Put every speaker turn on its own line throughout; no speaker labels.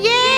Yay!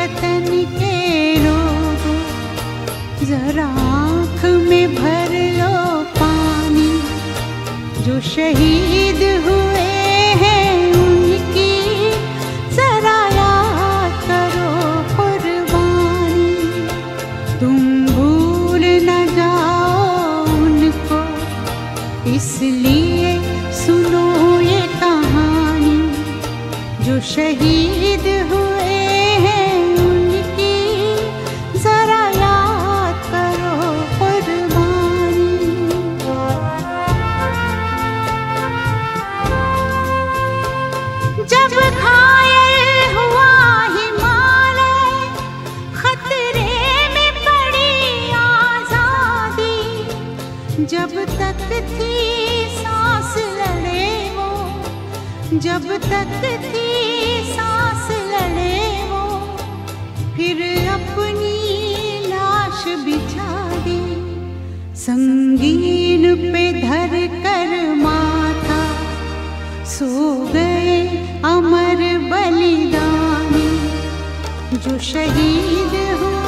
वतन के लोगों, जरा आँख में भर लो पानी। जो शहीद हुए हैं उनकी, जरा करो कुर्बानी। तुम भूल न जाओ उनको, इसलिए सुनो ये कहानी। जो शहीद थी सांस लड़े वो, जब तक थी सांस लड़े वो, फिर अपनी लाश बिछा दी। संगीन पे धर कर माथा सो गए अमर बलिदानी। जो शहीद हुए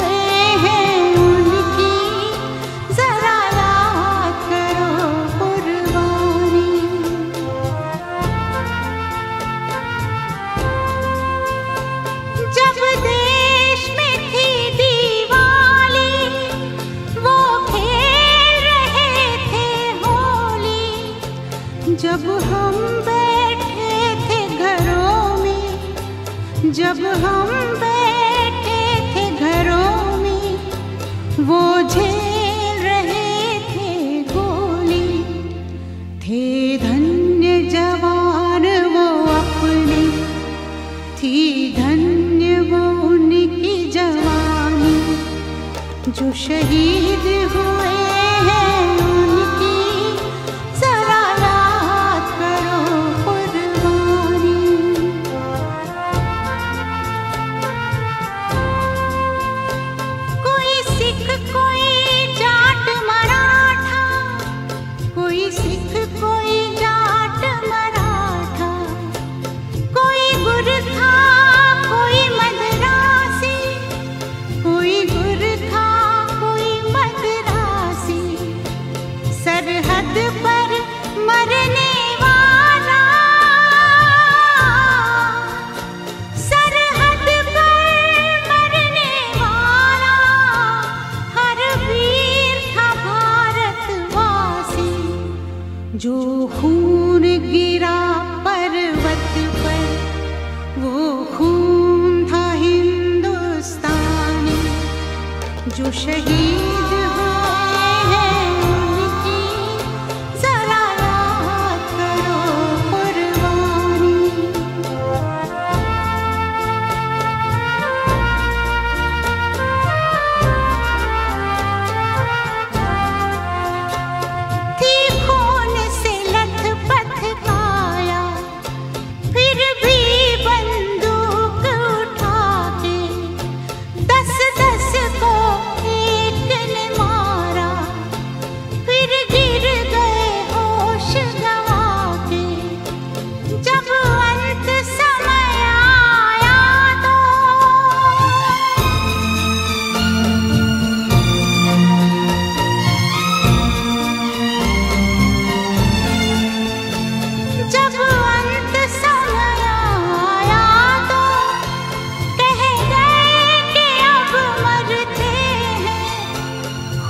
जब हम बैठे थे घरों में, जब हम बैठे थे घरों में, वो झेल रहे थे गोली। थे धन्य जवान वो अपने, थी धन्य वो उनकी जवानी। जो शहीद हुए सरहद पर हर वीर खून गिरा पर्वत पर वो खून था हिंदुस्तानी जो शहीद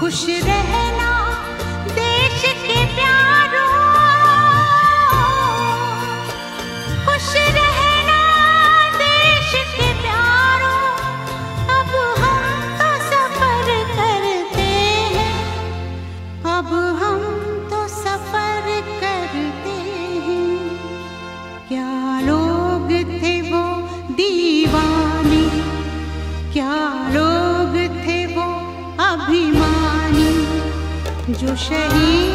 खुश रहना शहीद